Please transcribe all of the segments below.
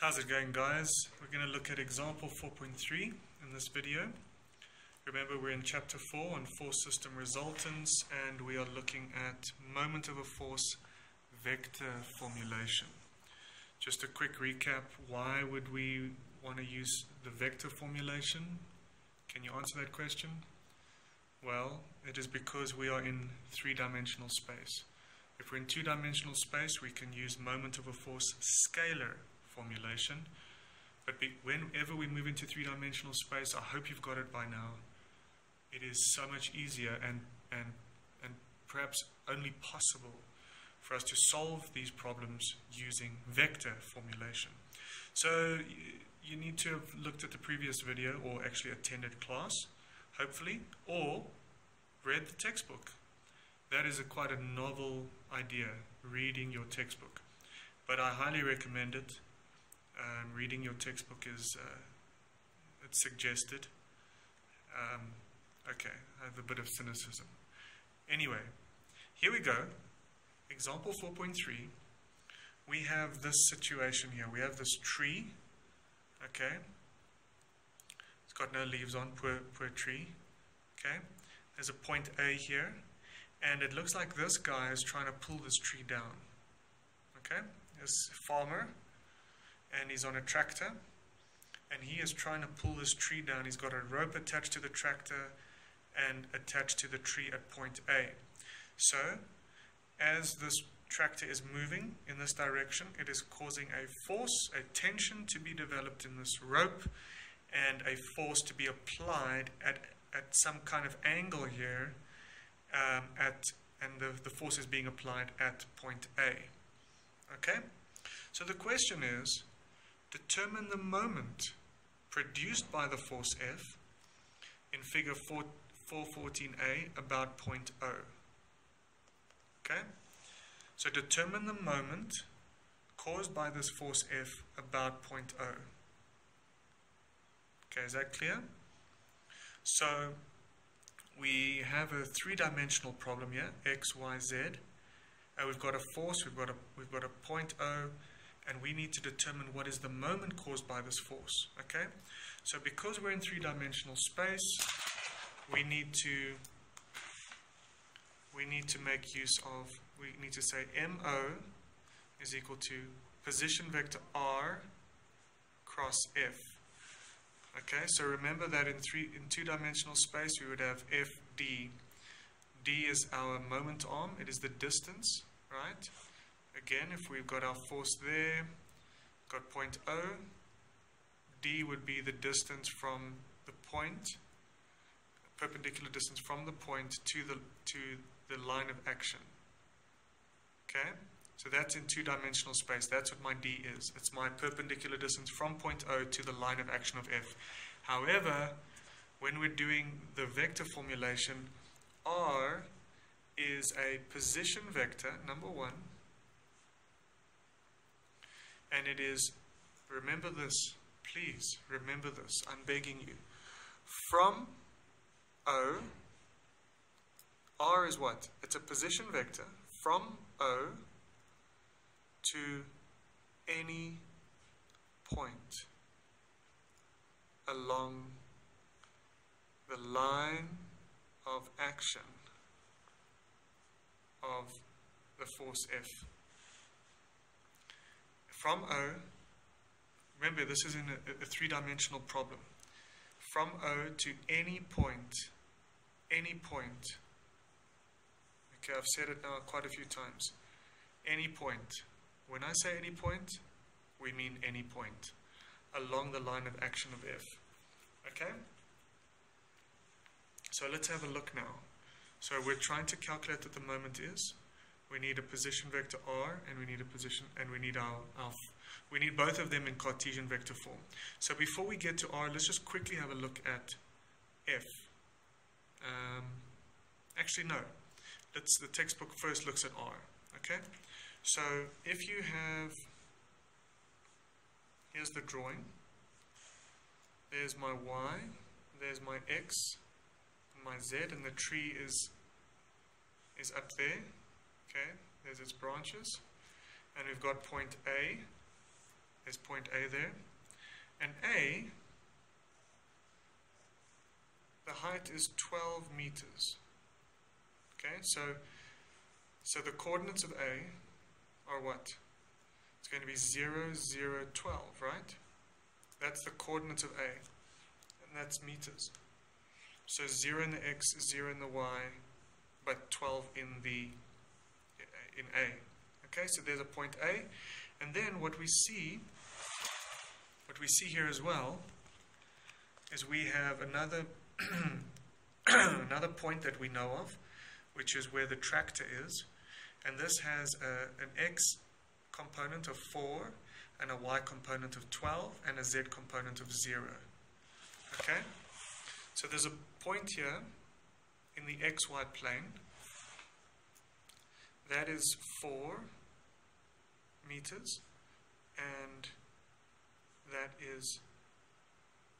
How's it going guys? We're going to look at example 4.3 in this video. Remember we're in chapter 4 on force system resultants and we are looking at moment of a force vector formulation. Just a quick recap, why would we want to use the vector formulation? Can you answer that question? Well, it is because we are in three-dimensional space. If we're in two-dimensional space, we can use moment of a force scalar formulation. But be, whenever we move into three-dimensional space, I hope you've got it by now. It is so much easier and, and, and perhaps only possible for us to solve these problems using vector formulation. So you need to have looked at the previous video or actually attended class, hopefully, or read the textbook. That is a quite a novel idea, reading your textbook. But I highly recommend it. Um, reading your textbook is uh, it's suggested. Um, okay, I have a bit of cynicism. Anyway, here we go. Example 4.3. We have this situation here. We have this tree. Okay. It's got no leaves on, poor, poor tree. Okay. There's a point A here. And it looks like this guy is trying to pull this tree down. Okay. This farmer and he's on a tractor and he is trying to pull this tree down. He's got a rope attached to the tractor and attached to the tree at point A. So, as this tractor is moving in this direction, it is causing a force, a tension to be developed in this rope and a force to be applied at, at some kind of angle here um, at and the, the force is being applied at point A. Okay? So the question is, determine the moment produced by the force F in figure 4, 414a about point O. Okay? So determine the moment caused by this force F about point O. Okay, is that clear? So we have a three-dimensional problem here, x, y, z. Uh, we've got a force, we've got a, we've got a point O, and we need to determine what is the moment caused by this force. Okay? So because we're in three-dimensional space, we need to we need to make use of we need to say MO is equal to position vector R cross F. Okay, so remember that in three in two-dimensional space we would have FD. D is our moment arm, it is the distance, right? Again, if we've got our force there, got point O, D would be the distance from the point, perpendicular distance from the point to the, to the line of action. Okay? So that's in two-dimensional space. That's what my D is. It's my perpendicular distance from point O to the line of action of F. However, when we're doing the vector formulation, R is a position vector, number one, and it is, remember this, please remember this, I'm begging you. From O, R is what? It's a position vector from O to any point along the line of action of the force F from O, remember this is in a, a three-dimensional problem, from O to any point, any point, okay, I've said it now quite a few times, any point. When I say any point, we mean any point along the line of action of F. Okay? So let's have a look now. So we're trying to calculate what the moment is we need a position vector r, and we need a position, and we need our, our we need both of them in Cartesian vector form. So before we get to r, let's just quickly have a look at f. Um, actually, no. Let's, the textbook first looks at r. Okay. So if you have, here's the drawing. There's my y. There's my x. My z, and the tree is is up there. Okay, there's its branches. And we've got point A, There's point A there. And A, the height is 12 meters. Okay, so so the coordinates of A are what? It's going to be 0, 0, 12, right? That's the coordinates of A. And that's meters. So 0 in the x, 0 in the y, but 12 in the in A. Okay, so there's a point A. And then what we see, what we see here as well, is we have another another point that we know of, which is where the tractor is. And this has a, an x component of 4 and a y component of 12 and a z component of 0. Okay? So there's a point here in the xy plane that is 4 meters and that is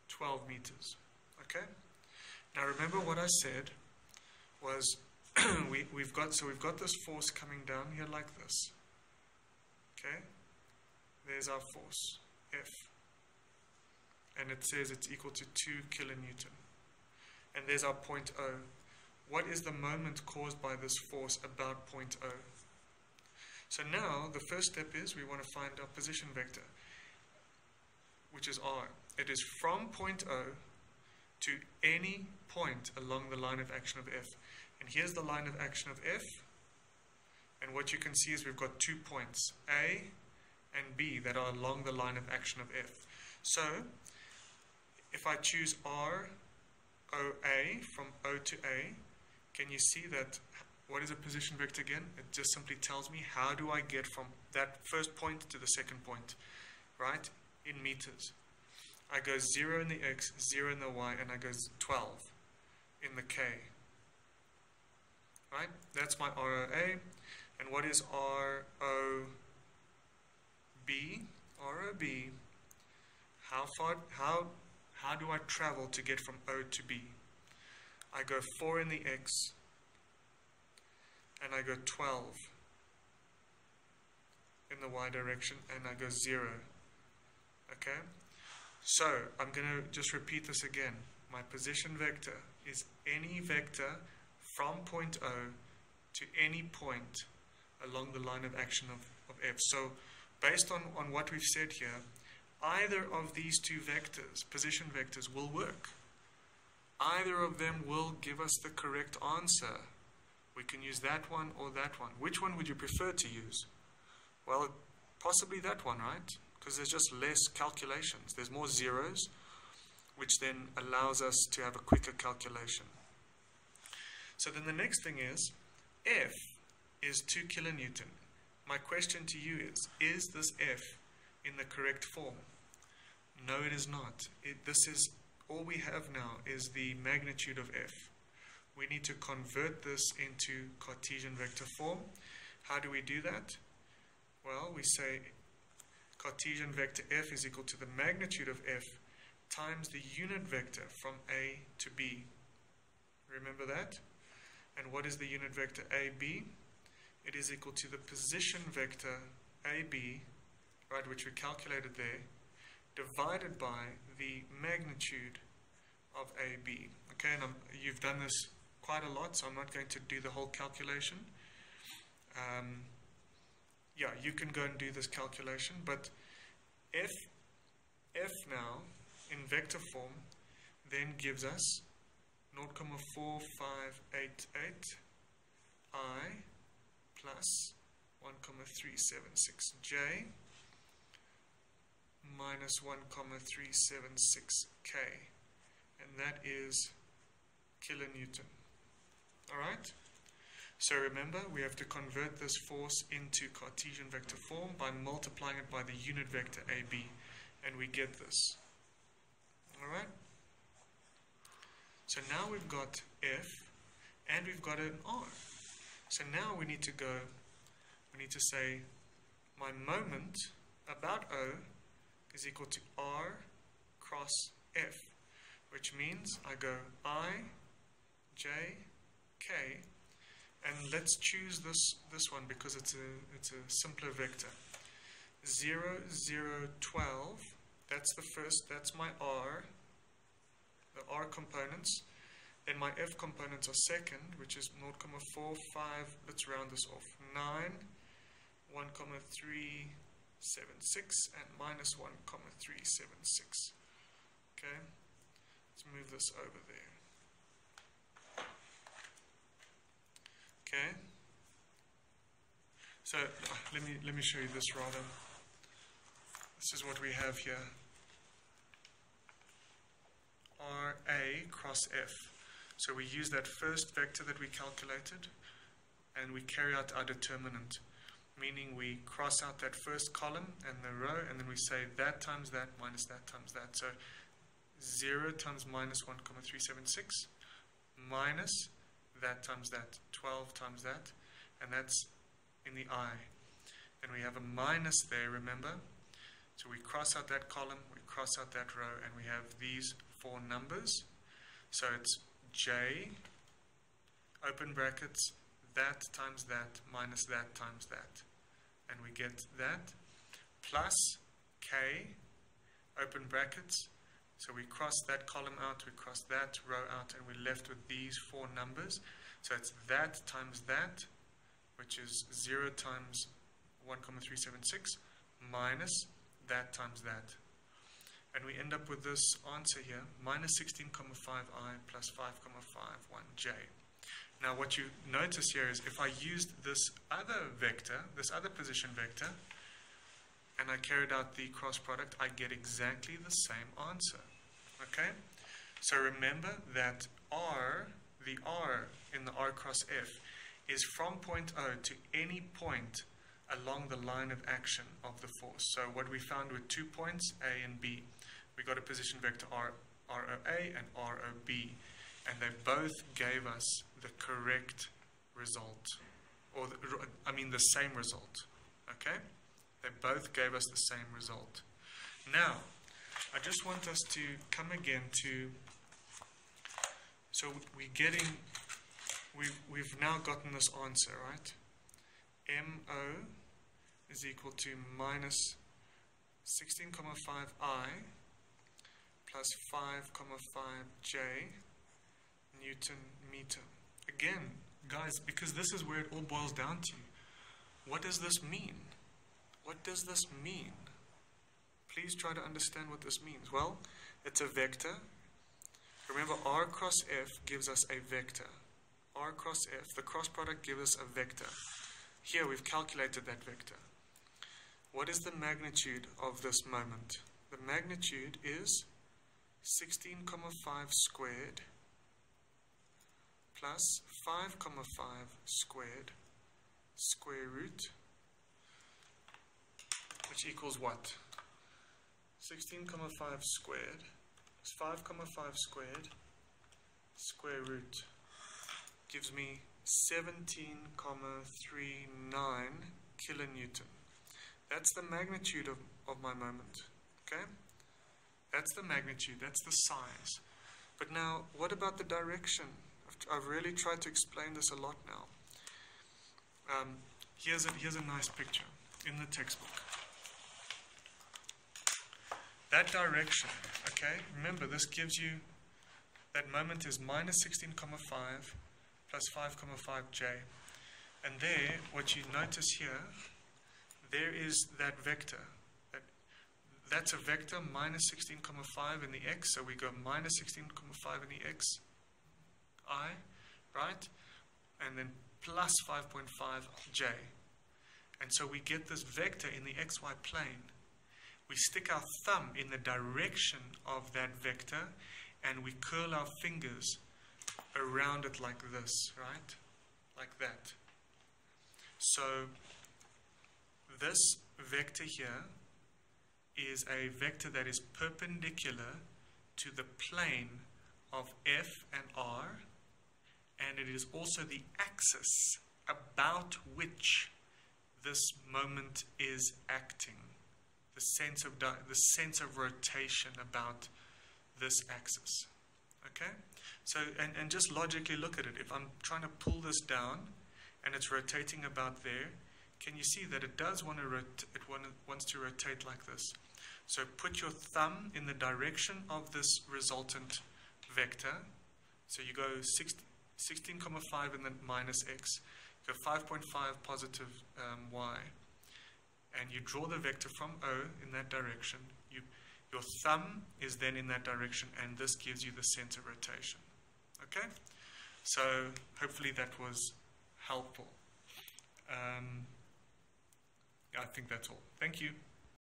12 meters. Okay? Now remember what I said was we, we've got so we've got this force coming down here like this. Okay? There's our force, F. And it says it's equal to 2 kilonewton. And there's our point O. What is the moment caused by this force about point O? So now the first step is we want to find our position vector, which is R. It is from point O to any point along the line of action of F. And here's the line of action of F. And what you can see is we've got two points, A and B, that are along the line of action of F. So, if I choose R, OA from O to A, can you see that, what is a position vector again? It just simply tells me how do I get from that first point to the second point, right, in meters. I go 0 in the x, 0 in the y, and I go 12 in the k. Right? That's my ROA. And what is ROB? ROB, how far, how, how do I travel to get from O to B? I go 4 in the x, and I go 12 in the y direction, and I go 0. Okay? So, I'm going to just repeat this again. My position vector is any vector from point O to any point along the line of action of, of f. So, based on, on what we've said here, either of these two vectors, position vectors, will work. Either of them will give us the correct answer. We can use that one or that one. Which one would you prefer to use? Well, possibly that one, right? Because there's just less calculations. There's more zeros, which then allows us to have a quicker calculation. So then the next thing is, F is 2 kilonewton. My question to you is, is this F in the correct form? No, it is not. It, this is, all we have now is the magnitude of F. We need to convert this into Cartesian vector form. How do we do that? Well, we say Cartesian vector F is equal to the magnitude of F times the unit vector from A to B. Remember that? And what is the unit vector AB? It is equal to the position vector AB, right, which we calculated there, divided by the magnitude of AB. Okay, and I'm, you've done this quite a lot, so I'm not going to do the whole calculation. Um, yeah, you can go and do this calculation, but f, f now in vector form then gives us 0.4588 i plus 1,376 j minus 1,376 k. And that is kilonewton. Alright so remember we have to convert this force into Cartesian vector form by multiplying it by the unit vector AB and we get this. Alright so now we've got F and we've got an R. So now we need to go, we need to say my moment about O is equal to R cross F, which means I go I, J, K, and let's choose this, this one because it's a, it's a simpler vector. 0, 0, 12. That's the first, that's my R, the R components. Then my F components are second, which is 0, 0.4, 5, let's round this off, 9, 1, 3, 7, 6, and minus 1, 3, 7, 6. Okay, let's move this over there. Okay, so uh, let me let me show you this rather. This is what we have here. RA cross F. So we use that first vector that we calculated and we carry out our determinant, meaning we cross out that first column and the row and then we say that times that minus that times that. So 0 times minus 1,376 minus that times that, 12 times that, and that's in the I. And we have a minus there, remember? So we cross out that column, we cross out that row, and we have these four numbers. So it's j, open brackets, that times that minus that times that. And we get that plus k, open brackets. So we cross that column out, we cross that row out, and we're left with these four numbers. So it's that times that, which is 0 times 1,376, minus that times that. And we end up with this answer here, minus 16,5i plus 5,51j. Now what you notice here is if I used this other vector, this other position vector, and I carried out the cross product, I get exactly the same answer. Okay? So remember that R, the R in the R cross F, is from point O to any point along the line of action of the force. So what we found with two points, A and B, we got a position vector R, ROA and ROB, and they both gave us the correct result, or the, I mean the same result. Okay? They both gave us the same result. Now, I just want us to come again to, so we're getting, we've, we've now gotten this answer, right? MO is equal to minus 16,5i plus 5,5j Newton meter. Again, guys, because this is where it all boils down to. What does this mean? What does this mean? Please try to understand what this means. Well, it's a vector. Remember, r cross f gives us a vector. r cross f, the cross product gives us a vector. Here we've calculated that vector. What is the magnitude of this moment? The magnitude is 16,5 squared plus 5,5 squared square root, which equals what? 16,5 squared is 5,5 squared square root gives me 17,39 kilonewton. That's the magnitude of, of my moment. Okay? That's the magnitude, that's the size. But now, what about the direction? I've, really tried to explain this a lot now. Um, here's, a, here's a nice picture in the textbook. That direction, okay, remember this gives you, that moment is minus 16,5 plus 5,5j. And there, what you notice here, there is that vector. That, that's a vector minus 16,5 in the x, so we go minus 16,5 in the x, i, right? And then plus 5.5j. And so we get this vector in the xy plane. We stick our thumb in the direction of that vector and we curl our fingers around it like this, right? Like that. So this vector here is a vector that is perpendicular to the plane of f and r, and it is also the axis about which this moment is acting. The sense of the sense of rotation about this axis. Okay? So and, and just logically look at it. If I'm trying to pull this down and it's rotating about there, can you see that it does want to rot- it want, wants to rotate like this? So put your thumb in the direction of this resultant vector. So you go 16,5 and then minus x. Go 5.5 positive um, y. And you draw the vector from O in that direction. You, your thumb is then in that direction, and this gives you the center rotation. Okay? So hopefully that was helpful. Um, I think that's all. Thank you.